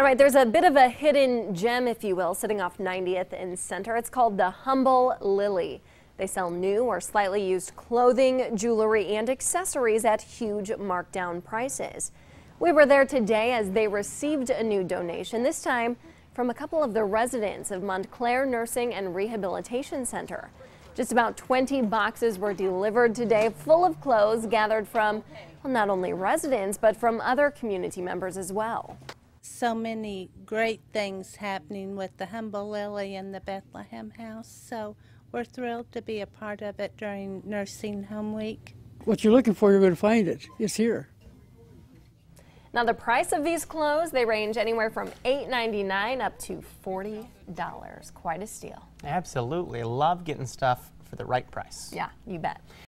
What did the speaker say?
All right, there's a bit of a hidden gem, if you will, sitting off 90th and Center. It's called the Humble Lily. They sell new or slightly used clothing, jewelry, and accessories at huge markdown prices. We were there today as they received a new donation, this time from a couple of the residents of Montclair Nursing and Rehabilitation Center. Just about 20 boxes were delivered today, full of clothes gathered from well, not only residents, but from other community members as well so many great things happening with the Humble Lily and the Bethlehem House. So we're thrilled to be a part of it during Nursing Home Week. What you're looking for, you're going to find it. It's here. Now the price of these clothes, they range anywhere from $8.99 up to $40. Quite a steal. Absolutely. Love getting stuff for the right price. Yeah, you bet.